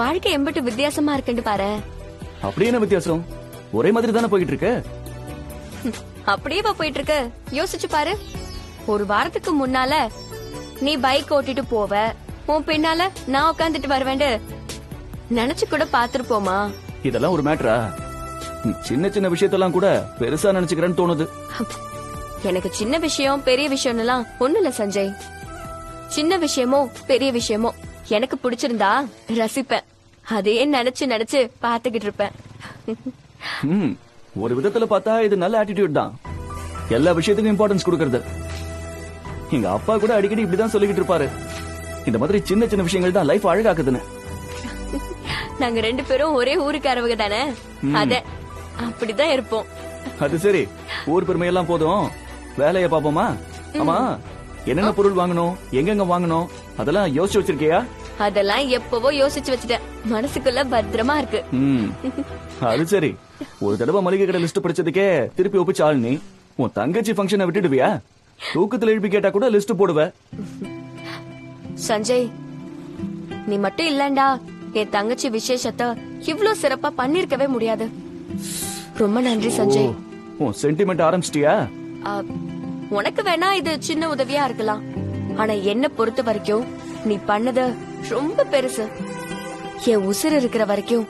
வாழ்க்கை எம்பிட்டு வித்தியாசமா இருக்குன்னு பாரு. அப்படி என்ன வித்தியாசம்? ஒரே மாதிரி தானே போயிட்டு இருக்கு அப்படியே போயிட்டு இருக்கு யோசிச்சு பாரு. ஒரு வாரத்துக்கு முன்னால நீ பைக் ஓட்டிட்டு போவ. உன் பின்னால நான் உட்காந்துட்டு வருவேண்டு நினைச்சு கூட பாத்துருப்போமா இதெல்லாம் ஒரு மேட்டரா சின்ன சின்ன விஷயத்தெல்லாம் கூட பெருசா நினைச்சுக்கிறேன்னு தோணுது. எனக்கு சின்ன விஷயம் பெரிய விஷயம்லாம் ஒண்ணு இல்ல சஞ்சய். சின்ன விஷயமோ பெரிய விஷயமோ. எனக்கு பிடிச்சிருந்தா ரசிப்பேன். அதே நினைச்சு நினைச்சு பாத்துக்கிட்டு இருப்பேன். ஒரு விதத்துல பார்த்தா இது நல்ல ஆட்டிடியூட் தான். எல்லா விஷயத்துக்கும் இம்பார்ட்டன்ஸ் கொடுக்கறது. எங்க அப்பா கூட அடிக்கடி இப்படிதான் சொல்லிக்கிட்டு இருப்பாரு. இந்த மாதிரி சின்ன சின்ன விஷயங்கள் தான் லைஃப் அழகாக்குதுன்னு. நாங்க ரெண்டு பேரும் ஒரே ஊருக்காரவங்க தானே? அத அப்படிதான் இருப்போம். அது சரி ஊர் பெருமையெல்லாம் போதும். வேலைய பாப்போமா ஆமா. என்னென்ன பொருள் வாங்கணும்? எங்கெங்க வாங்கணும்? அதெல்லாம் யோசிச்சு வச்சிருக்கியா? அதெல்லாம் எப்பவோ யோசிச்சு வச்சுட்டேன். மனசுக்குள்ள பத்திரமா இருக்கு. அது சரி. ஒரு தடவை மளிகை கடை லிஸ்ட் படிச்சதுக்கே திருப்பி ஒப்பிச்சு ஆள் நீ. உன் தங்கச்சி ஃபங்க்ஷனை விட்டுடுவியா? தூக்கத்துல எழுப்பி கேட்டா கூட லிஸ்ட் போடுவ. சஞ்சய் நீ மட்டும் இல்லண்டா. என் தங்கச்சி விசேஷத்தை இவ்ளோ சிறப்பா பண்ணிருக்கவே முடியாது. ரொம்ப நன்றி சஞ்சய். உன் சென்டிமெண்ட் ஆரம்பிச்சிட்டியா? உனக்கு வேணா இது சின்ன உதவியா இருக்கலாம். ஆனா என்ன பொறுத்த வரைக்கும் நீ பண்ணது ரொம்ப பெருசு. என் உசுர் இருக்கிற வரைக்கும்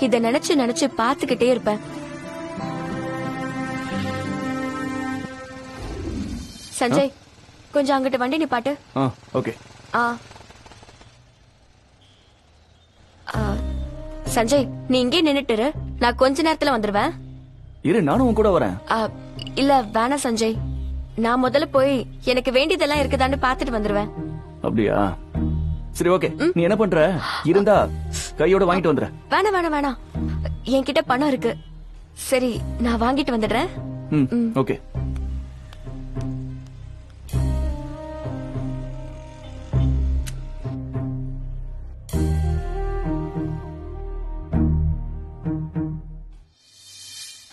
இத நினைச்சு நினைச்சு பாத்துக்கிட்டே இருப்பேன். சஞ்சய் கொஞ்சம் அங்கிட்ட வண்டி நிப்பாட்டு ஆ ஓகே. ஆ. சஞ்சய் நீ இங்கே நின்னுட்டு இரு. நான் கொஞ்ச நேரத்துல வந்துருவேன். இரு நானும் கூட வரேன். இல்ல வேணாம் சஞ்சய். நான் முதல்ல போய் எனக்கு வேண்டியதெல்லாம் இருக்குதான்னு பாத்துட்டு வந்துருவேன். அப்படியா? சரி ஓகே நீ என்ன பண்ற? இருந்தா கையோட வாங்கிட்டு வந்துற வேணாம் வேணாம் வேணாம். என்கிட்ட பணம் இருக்கு. சரி நான் வாங்கிட்டு வந்துடுறேன். ஓகே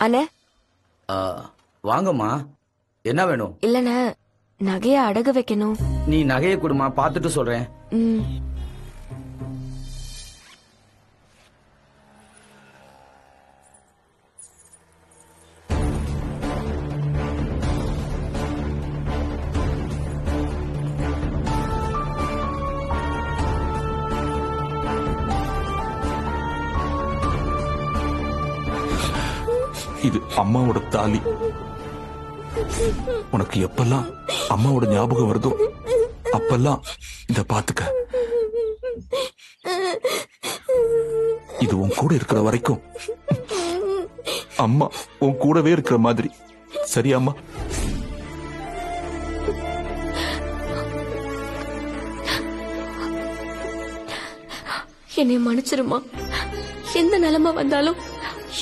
அண்ணே? ஆ, வாங்கம்மா. என்ன வேணும்? இல்லண்ணே நகைய அடகு வைக்கணும். நீ நகையை கொடுமா பார்த்துட்டு சொல்றேன். இது அம்மாவோட தாலி. உனக்கு எப்பெல்லாம் அம்மாவோட ஞாபகம் வருதோ அப்பெல்லாம் இத பாத்துக்க இது உன் கூட இருக்கிற வரைக்கும் அம்மா உன் கூடவே இருக்கிற மாதிரி. சரியாமா அம்மா? என்னை மன்னிச்சிருமா. எந்த நிலைமை வந்தாலும்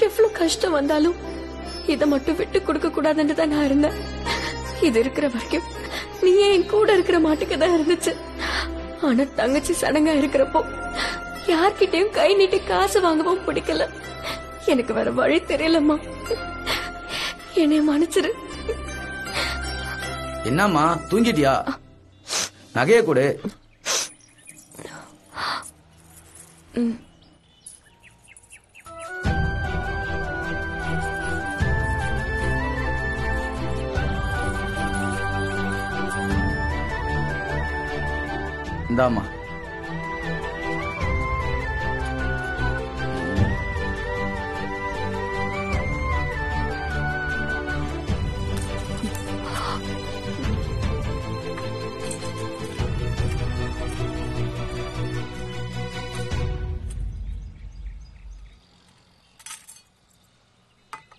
எவ்வளவு கஷ்டம் வந்தாலும் இத மட்டும் விட்டு கொடுக்க கூடாதுன்னு தான் நான் இருந்தேன். இது இருக்கிற வரைக்கும் நீ என் கூட இருக்கிற மாட்டுக்கு தான் இருந்துச்சு. ஆனா தங்கச்சி சடங்கா இருக்கிறப்போ யார்கிட்டயும் கை நீட்டி காசு வாங்கவும் பிடிக்கல. எனக்கு வேற வழி தெரியலம்மா. என்னை மன்னிச்சிரு. என்னம்மா தூங்கிட்டியா? நகையை கொடு. இந்தாம்மா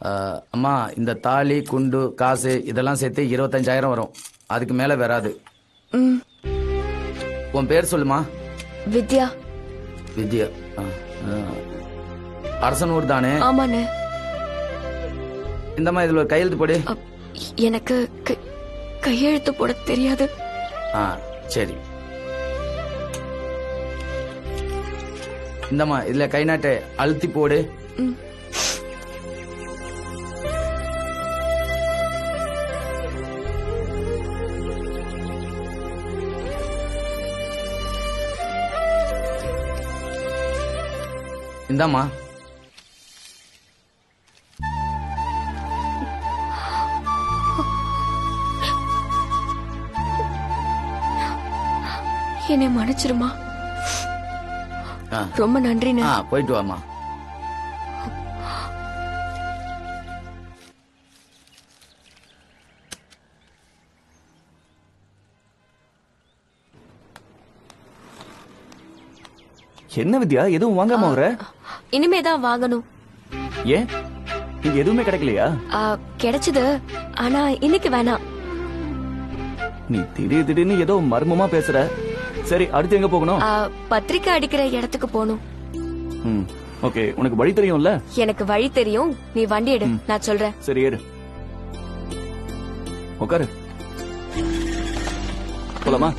ஆ, அம்மா இந்த தாலி குண்டு காசு இதெல்லாம் சேர்த்து இருபத்தஞ்சாயிரம் வரும். அதுக்கு மேல வராது. உன் பேர் சொல்லுமா? வித்யா. வித்யா. அரசனூர் தானே? ஆமாண்ணே. இந்தம்மா இதுல ஒரு கையெழுத்து போடு. எனக்கு கையெழுத்து போட தெரியாது. ஆ சரி. இந்தம்மா இதுல கை நாட்டை அழுத்தி போடு. இந்தாம்மா. என்னை மன்னிச்சிருமா. ரொம்ப நன்றிண்ணே. ஆ போயிட்டு வாம்மா. என்ன வித்யா? எதுவும் வாங்காம வர இனிமே தான் வாங்கணும். ஏன்? இங்க எதுவுமே கிடைக்கலையா? ஆ, கிடைச்சது. ஆனா இன்னைக்கு வேணாம். நீ திடீர் திடீர்னு ஏதோ மர்மமா பேசுற. சரி அடுத்து எங்க போகணும்? பத்திரிக்கை அடிக்கிற இடத்துக்கு போகணும். ஓகே. உனக்கு வழி தெரியும்ல? எனக்கு வழி தெரியும். நீ வண்டி எடு. நான் சொல்றேன். சரி ஏறு. உட்காரு போலாமா?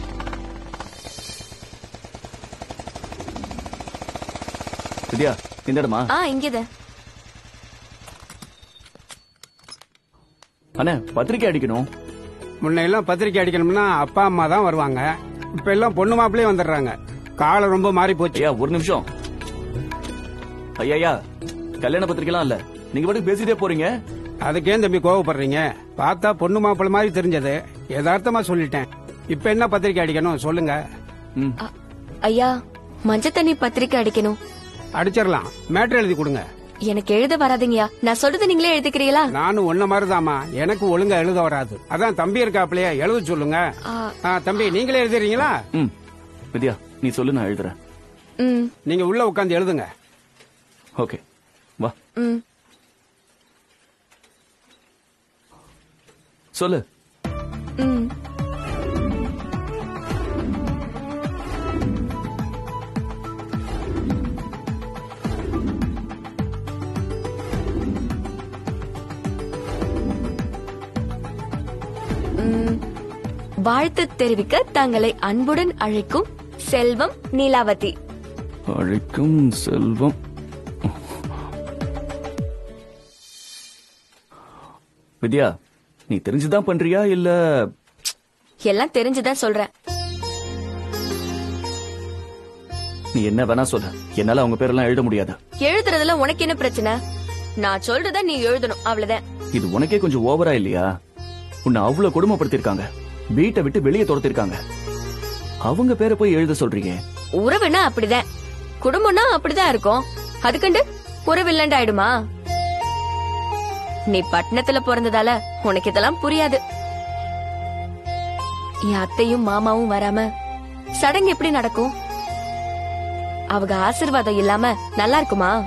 வித்யா இந்த இடமா ஆ இங்கதான். அண்ணே பத்திரிக்கை அடிக்கணும். முன்ன எல்லாம் பத்திரிக்கை அடிக்கணும்னா அப்பா அம்மா தான் வருவாங்க. இப்ப எல்லாம் பொண்ணு மாப்பிள்ளையே வந்துடுறாங்க. காலம் ரொம்ப மாறி போச்சு. ஐயா ஒரு நிமிஷம். ஐயா கல்யாண பத்திரிக்கைலாம் இல்ல. நீங்க பாட்டுக்கு பேசிட்டே போறீங்க. அதுக்கே தம்பி கோவப்படுறீங்க. பார்த்தா பொண்ணு மாப்பிள்ளை மாதிரி தெரிஞ்சது. யதார்த்தமா சொல்லிட்டேன். இப்ப என்ன பத்திரிக்கை அடிக்கணும் சொல்லுங்க. ஐயா மஞ்சள் தண்ணி பத்திரிக்கை அடிக்கணும். அடிச்சிடலாம். மேட்ரு எழுதி கொடுங்க. எனக்கு எழுத வராதுங்கய்யா. நான் சொல்றது நீங்களே எழுதிக்கிறீங்களா? நானும் ஒன்ன மாதிரிதாம்மா. எனக்கு ஒழுங்கா எழுத வராது. அதான் தம்பி இருக்காப்லயே எழுத சொல்லுங்க. தம்பி நீங்களே எழுதுறீங்களா ம். வித்யா நீ சொல்லு நான் எழுதுறேன். ம். நீங்க உள்ள உட்காந்து எழுதுங்க. ஓகே. வா. ம். சொல்லு. ம். வாழ்த்து தெரிவிக்க தங்களை அன்புடன் அழைக்கும் செல்வம் நீலாவதி. அழைக்கும் செல்வம். வித்யா நீ தெரிஞ்சுதான் பண்றியா இல்ல? எல்லாம் தெரிஞ்சுதான் சொல்றேன். நீ என்ன வேணா சொல்ல என்னால அவங்க பேரெல்லாம் எழுத முடியாது. எழுதுறதுல உனக்கு என்ன பிரச்சனை? நான் சொல்றத நீ எழுதணும் அவ்வளவுதான். இது உனக்கே கொஞ்சம் ஓவரா இல்லையா? உன்னை அவ்வளவு கொடுமைப்படுத்திருக்காங்க வீட்டை விட்டு வெளியே துரத்திருக்காங்க. அவங்க பேரை போய் எழுத சொல்றீங்க. உறவுனா அப்படிதான். குடும்பம்னா அப்படிதான் இருக்கும். அதுக்கண்டு உறவு இல்லண்டு ஆயிடுமா? நீ பட்டணத்துல பிறந்ததால உனக்கு இதெல்லாம் புரியாது. என் அத்தையும் மாமாவும் வராம சடங்கு எப்படி நடக்கும்? அவங்க ஆசிர்வாதம் இல்லாம நல்லா இருக்குமா?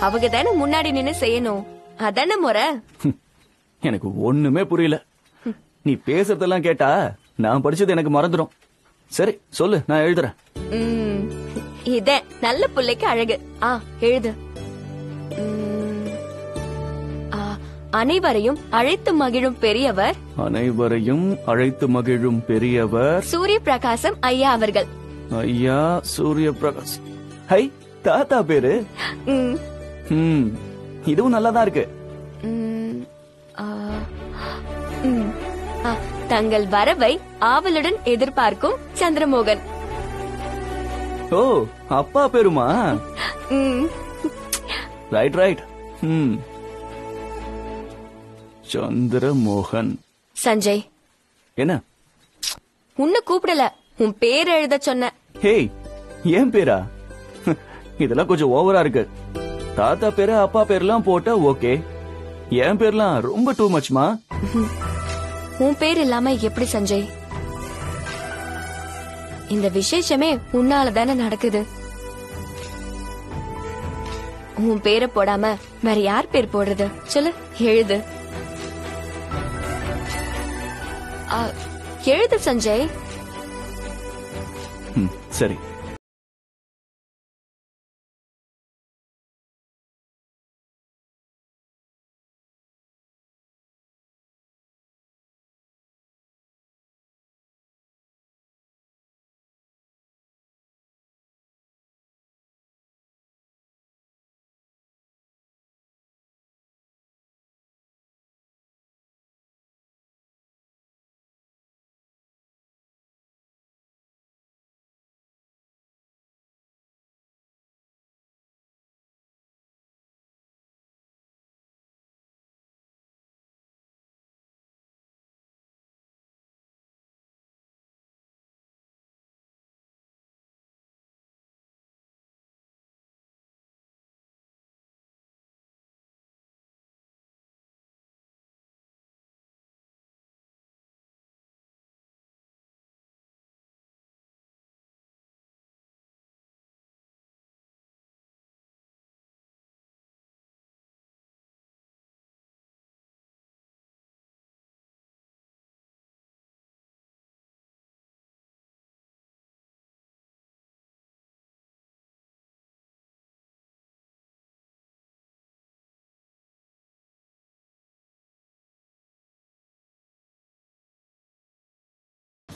அவங்க தானே முன்னாடி நின்னு செய்யணும். அதானே முறை? எனக்கு ஒண்ணுமே புரியல. நீ பேசுறதெல்லாம் கேட்டா நான் படிச்சது எனக்கு மறந்துடும் சரி சொல்லு நான் எழுதுறேன். இதே நல்ல பிள்ளைக்கு அழகு. ஆ எழுது. அனைவரையும் அழைத்து மகிழும் பெரியவர். அனைவரையும் அழைத்து மகிழும் பெரியவர். சூரிய பிரகாசம் ஐயா அவர்கள். ஐயா சூரிய பிரகாஷ் ஹை தாத்தா பேரு? இதுவும் நல்லாதான் இருக்கு. தங்கள் வரவை ஆவலுடன் எதிர்பார்க்கும் சந்திரமோகன். ஓ அப்பா பேருமா? Right right Chandramohan. சஞ்சய். என்ன? உன்னை கூப்பிடல. உன் பேர் எழுத சொன்ன. ஹேய் ஏன் பேரா? இதெல்லாம் கொஞ்சம் ஓவரா இருக்கு. தாத்தா பேரு அப்பா பேர்லாம் போட்டா ஓகே என் பேர்லாம் ரொம்ப டூ மச்மா உன் பேர் இல்லாம எப்படி சஞ்சய்? இந்த விசேஷமே உன்னால தானே நடக்குது. உன் பேரை போடாம வேற யார் பேர் போடுறது? சொல்லு எழுது. எழுது சஞ்சய். சரி.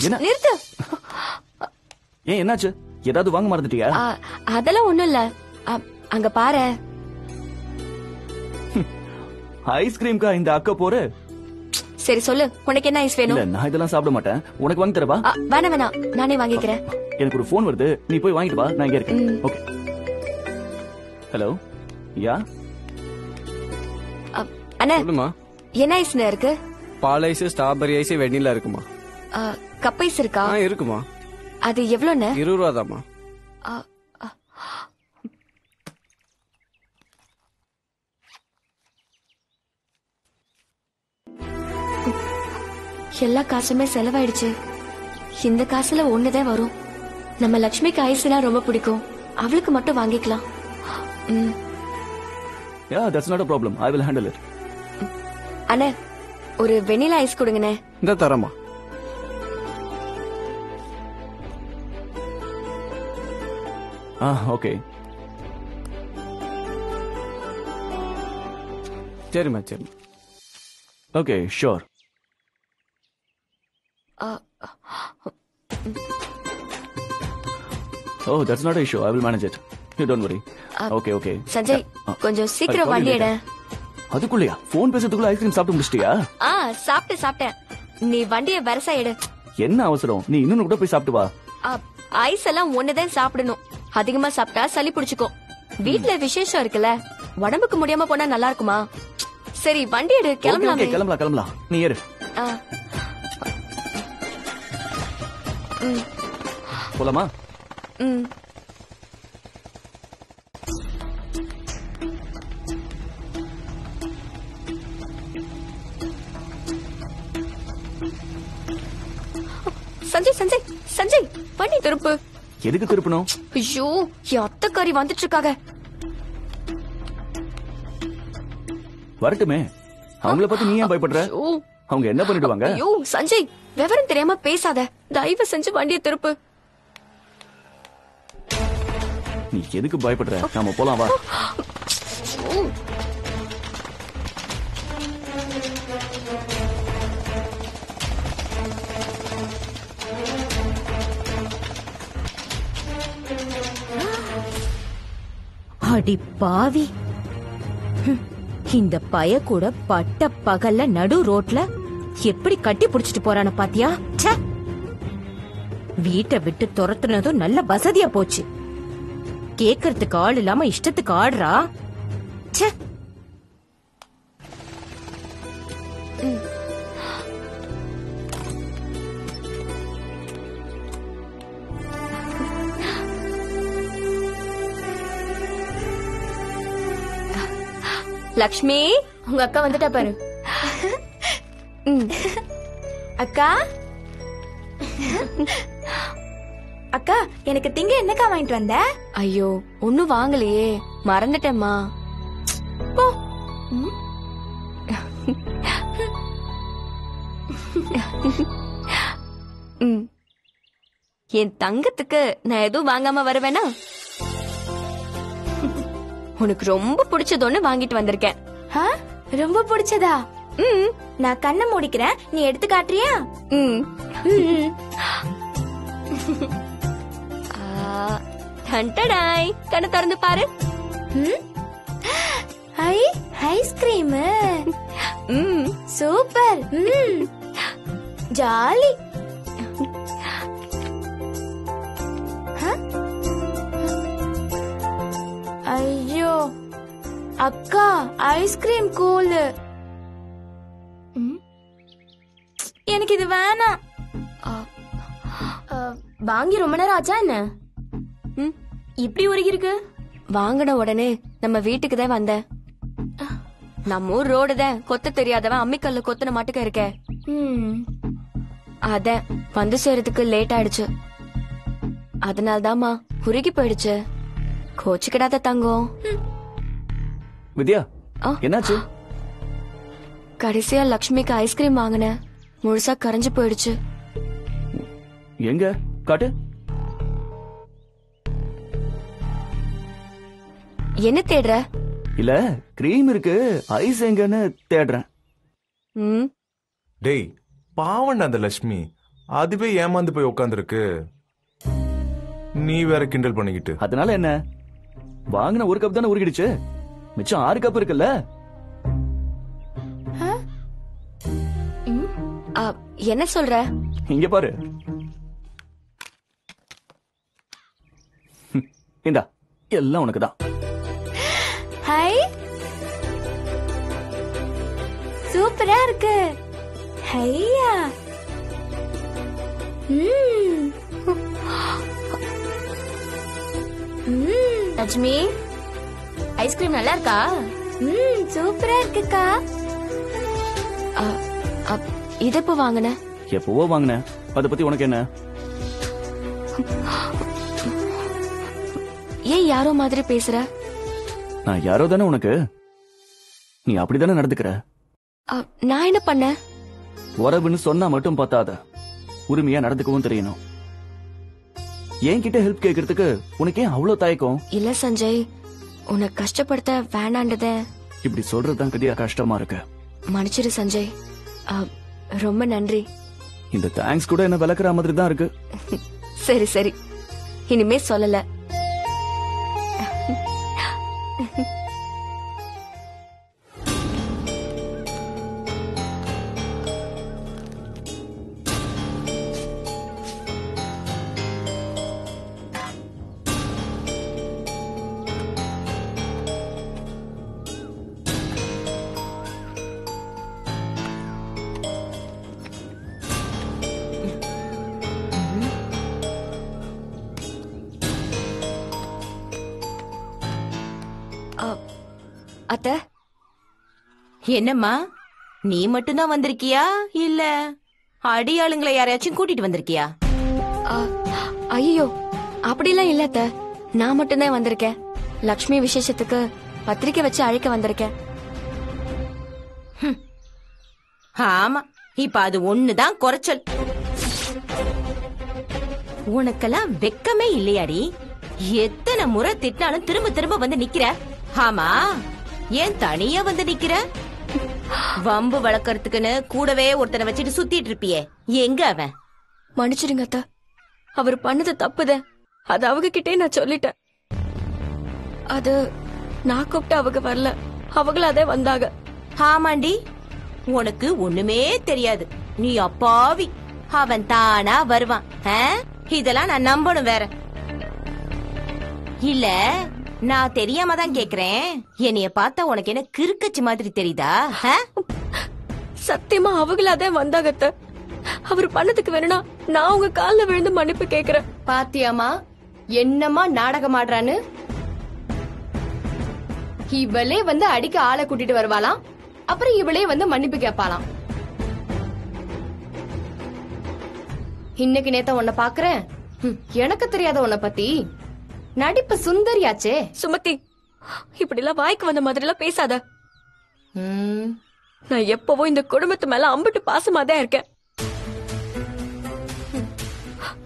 என்ன? நிறுத்து. ஏன் என்னாச்சு? ஏதாவது வாங்க மறந்துட்டியா? அதெல்லாம் ஒண்ணும் இல்ல. அங்க பாரு. ஐஸ்கிரீம்க்கா இந்த அக்கா போற? சரி சொல்லு. உனக்கு என்ன ஐஸ் இல்ல வேணும் நான் இதெல்லாம் சாப்பிட மாட்டேன். உனக்கு வாங்கி தரவா? வேணாம் வேணாம். நானே வாங்கிக்கிறேன். எனக்கு ஒரு ஃபோன் வருது. நீ போய் வாங்கிட்டு வா. நான் இங்க இருக்கேன். ஓகே ஹலோ யா? அண்ணா. என்ன ஐஸ்ல இருக்கு? பால் ஐஸ் ஸ்ட்ராபெரி ஐஸ் வெண்ணிலா இருக்குமா ஆ, கப் ஐஸ் இருக்கா இருக்குமா. அது எவ்வளோண்ணே இருபது ரூபா தாம்மா. எல்லா காசுமே செலவாயிடுச்சு. இந்த காசுல ஒண்ணுதான் வரும். நம்ம லக்ஷ்மிக்கு ஐஸ்னா ரொம்ப பிடிக்கும். அவளுக்கு மட்டும் வாங்கிக்கலாம். Yeah that's not a problem I will handle it அண்ணே ஒரு வெனிலா ஐஸ் கொடுங்கண்ணே. இந்த தரமா ஆ ஓகே சரிம்மா சரிம்மா okay sure oh that's not issue I will manage it you don't worry okay okay Sanjay கொஞ்சம் சீக்கிரம் வண்டி எட அதுக்குள்ளயா? ஃபோன் பேசுறதுக்குள்ள ஐஸ்கிரீம் சாப்பிட்டு முடிச்சிட்டியா? ஆ சாப்பிட்டு சாப்பிட்டேன். நீ வண்டியை வரசா எடு. என்ன அவசரம்? நீ இன்னொன்னு கூட போய் சாப்பிட்டு வா. ஐஸ் எல்லாம் ஒண்ணுதான் சாப்பிடணும். அதிகமா சாப்பிட்டா சளி பிடிச்சுக்கும் வீட்ல விசேஷம் இருக்குல்ல உடம்புக்கு முடியாம போனா நல்லா இருக்குமா? சரி வண்டி எடு கிளம்பலாமே. கிளம்பலாம் கிளம்பலாம். நீ ஏறு போலாமா? ம். சஞ்சய் சஞ்சய் சஞ்சய் வண்டி திருப்பு. எதுக்கு திருப்பணும்? ஐயோ என் அத்தைக்காரி வந்துட்டு இருக்காங்க வரட்டுமே. அவங்கள பத்தி நீ ஏன் பயப்படுற? அவங்க என்ன பண்ணிடுவாங்க? ஐயோ சஞ்சய் விவரம் தெரியாம பேசாத. தயவு செஞ்சு வண்டியை திருப்பு. நீ எதுக்கு பயப்படுற? நாம போலாம் வா. ஐயோ. அடி பாவி. இந்த பய கூட பட்ட பகல்ல நடு ரோட்ல எப்படி கட்டி புடிச்சிட்டு போறான பாத்தியா? ச்சே. வீட்டை விட்டு துரத்துனதும் நல்ல வசதியா போச்சு. கேக்கறதுக்கு ஆள் இல்லாம இஷ்டத்துக்கு ஆடுறா. லக்ஷ்மி உங்க அக்கா வந்துட்டா பாரு. அக்கா? அக்கா எனக்கு திங்க என்னக்கா வாங்கிட்டு வந்த? ஐயோ ஒண்ணும் வாங்கலையே. மறந்துட்டேம்மா. போ. என் தங்கத்துக்கு நான் எதுவும் வாங்காம வருவேனா? உனக்கு ரொம்ப பிடிச்சது ஒண்ணு வாங்கிட்டு வந்திருக்கேன்? ரொம்ப பிடிச்சதா? ம். நான் கண்ணை மூடிக்கிறேன். நீ எடுத்து காட்டுறியா? ம். டன்டடாய். கண்ணை திறந்து பாரு. ம். ஐ ஐஸ்கிரீம். ம். சூப்பர். ம். ஜாலி. அக்கா ஐஸ்கிரீம் கூல் எனக்கு இது வேணாம். வாங்கி ரொம்ப நேரம் ஆச்சா என்ன. இப்படி உருகி இருக்கு வாங்கின உடனே நம்ம வீட்டுக்கு தான் வந்தேன் நம்ம ஊர் ரோடு தான் கொத்த தெரியாதவன் அம்மிக்கல்ல கொத்தன மாட்டுக்க இருக்க. அத வந்து சேரத்துக்கு லேட் ஆயிடுச்சு. அதனால்தாம்மா உருகி போயிடுச்சு. கோச்சுக்கிடாத தங்கம். வித்யா ஆ? என்னாச்சு? கடைசியா லக்ஷ்மிக்கு ஐஸ்கிரீம் வாங்கினேன் முழுசா கரைஞ்சு போயிடுச்சு. எங்க? காட்டு. என்ன தேடுற? இல்ல கிரீம் இருக்கு. ஐஸ் எங்கன்னு தேடுறேன். ம். டேய் பாவன் அந்த லட்சுமி அதுவே ஏமாந்து போய் உட்காந்துருக்கு நீ வேற கிண்டல் பண்ணிக்கிட்டு. அதனால என்ன? வாங்கின ஒரு கப் தானே உருகிடுச்சு? மிச்சம் ஆறு கப் இருக்குல்ல? என்ன சொல்ற? இங்க பாரு. இந்தா எல்லாம் உனக்கு தான். ஹை. சூப்பரா இருக்கு. ஹையா. லட்சுமி ஐஸ்கிரீம் நல்லா இருக்கா ம் சூப்பரா இருக்குக்கா. இது எப்போ வாங்கின? எப்பவோ வாங்கினேன் அதை பத்தி உனக்கு என்ன? ஏன் யாரோ மாதிரி பேசுற? நான் யாரோ தானே உனக்கு? நீ அப்படிதானே நடந்துக்கிற? நான் என்ன பண்ண? உறவுன்னு சொன்னா மட்டும் பத்தாத. உரிமையா நடந்துக்கவும் தெரியணும். என்கிட்ட ஹெல்ப் கேக்குறதுக்கு உனக்கு ஏன் அவ்வளவு தயக்கம்? இல்ல சஞ்சய். உன்னை கஷ்டப்படுத்த வேணாண்டத இப்படி சொல்றதுதான் கதியா கஷ்டமா இருக்கு. மன்னிச்சிரு சஞ்சய். ஆ, ரொம்ப நன்றி. இந்த தேங்க்ஸ் கூட என்ன விளக்குற மாதிரி தான் இருக்கு. சரி சரி. இனிமே சொல்லல. என்னம்மா? நீ மட்டும்தான் வந்திருக்கியா? இல்ல. அடியாளுங்களை யாரையாச்சும் கூட்டிட்டு வந்திருக்கியா? ஐயோ அப்படிலாம் இல்ல அத்தை. நான் மட்டும்தான் வந்திருக்கேன். லக்ஷ்மி விசேஷத்துக்கு பத்திரிக்கை வச்சு அழைக்க வந்திருக்கேன். ஆமா இப்ப அது ஒண்ணுதான் குறைச்சல். உனக்கெல்லாம் வெக்கமே இல்லையாடி. எத்தனை முறை திட்டினாலும் திரும்ப திரும்ப வந்து நிக்கிற. ஆமா ஏன் தனியா வந்து நிக்கிற? வம்பு வளர்க்கறதுக்குன்னு கூடவே ஒருத்தனை வச்சுட்டு சுத்திட்டு இருப்பியே. எங்க அவன்? மன்னிச்சிடுங்க அத்தை. அவர் பண்ணது தப்புத. அது அவங்க கிட்டே நான் சொல்லிட்டேன். அது நான் கூப்பிட்டு அவங்க வரல. அவங்களும் அதே வந்தாங்க. ஆமாண்டி. உனக்கு ஒண்ணுமே தெரியாது. நீ அப்பாவி. அவன் தானா வருவான்? இதெல்லாம் நான் நம்பணும் வேற. இல்ல நான் தெரியாம தான் கேக்குறேன். என்னைய பார்த்தா உனக்கு என்ன கிறுக்கச்சி மாதிரி தெரியுதா? சத்தியமா வந்தாங்க அத்தை. அவர் பண்ணதுக்கு வேணும்னா நான் உங்க கால்ல விழுந்து மன்னிப்பு கேக்குறேன். பாத்தியாமா? என்னமா நாடகம் ஆடுறான்னு? இவளே வந்து அடிக்க ஆளை கூட்டிட்டு வருவாளாம். அப்புறம் இவளே வந்து மன்னிப்பு கேட்பாளாம். இன்னைக்கு நேத்த உன்னை பாக்குறேன். எனக்கு தெரியாத உன்னை பத்தி. நடிப்பு சுந்தரியாச்சே. சுமதி இப்படி எல்லாம் வாய்க்கு வந்த மாதிரி எல்லாம் பேசாத நான் எப்பவும் இந்த குடும்பத்து மேல அம்பிட்டு பாசமா தான் இருக்கேன்.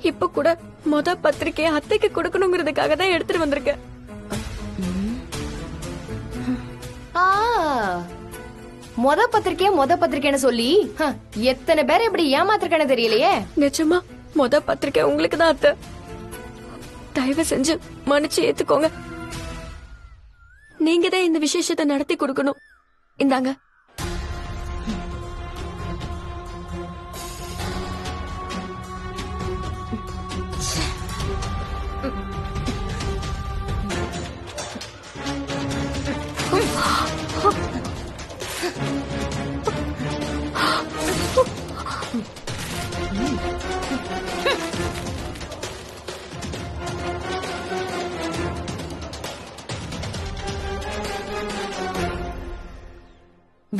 இப்ப கூட மொத பத்திரிக்கையை அத்தைக்கு கொடுக்கணுங்கிறதுக்காக தான் எடுத்துட்டு வந்திருக்கேன். ஆ. மொத பத்திரிக்கைய மொத பத்திரிக்கைன்னு சொல்லி எத்தனை பேரை இப்படி ஏமாத்திருக்கேன்னு தெரியலையே. நிஜமா மொத பத்திரிக்கை உங்களுக்கு தான் அத்தை. தயவு செஞ்சு மன்னிச்சு ஏத்துக்கோங்க. நீங்க தான் இந்த விசேஷத்தை நடத்தி கொடுக்கணும். இந்தாங்க.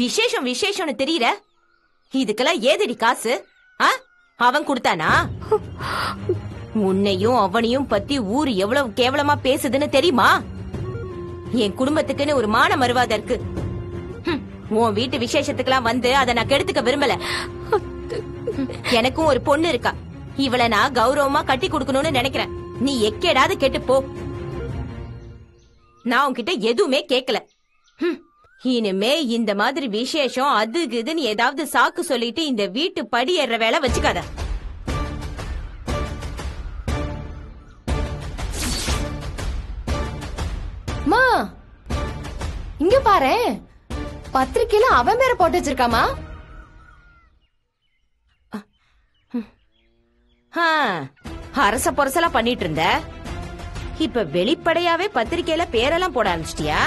விசேஷம் விசேஷம்னு தெரியற? இதுக்கெல்லாம் ஏதடி காசு? ஆ? அவன் கொடுத்தானா? உன்னையும் அவனையும் பத்தி ஊர் எவ்வளவு கேவலமா பேசுதுன்னு தெரியுமா? என் குடும்பத்துக்குன்னு ஒரு மான மறுவாதை இருக்கு. உன் வீட்டு விசேஷத்துக்கெல்லாம் வந்து அதை நான் கெடுத்துக்க விரும்பல. எனக்கும் ஒரு பொண்ணு இருக்கா. இவளை நான் கௌரவமா கட்டி கொடுக்கணும்னு நினைக்கிறேன். நீ எக்கேடாவது கெட்டு போ. நான் உன்கிட்ட எதுவுமே கேட்கல ஹம், இனிமே இந்த மாதிரி விசேஷம் அது இதுன்னு ஏதாவது சாக்கு சொல்லிட்டு இந்த வீட்டு படி ஏற வேலை வச்சுக்காத. மா! இங்க பாரு. பத்திரிக்கையில அவன் பேரை போட்டு வச்சிருக்காமா? அரச பொரசலா பண்ணிட்டு இருந்த. இப்ப வெளிப்படையாவே பத்திரிக்கையில பேரெல்லாம் போட ஆரம்பிச்சிட்டியா?